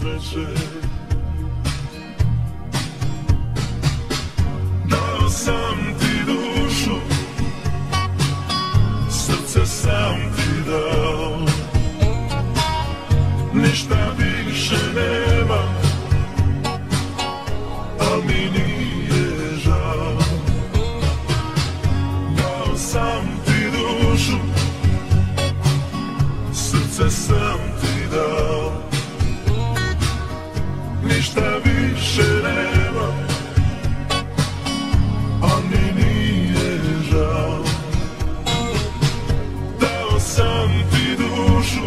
sreće. Dao sam ti dušu Srce sam ti dao. Ništa više nema Al mi nije žao. Dao sam ti dušu Srce sam ti ništa više nema A mi nije žao. Dao sam ti dušu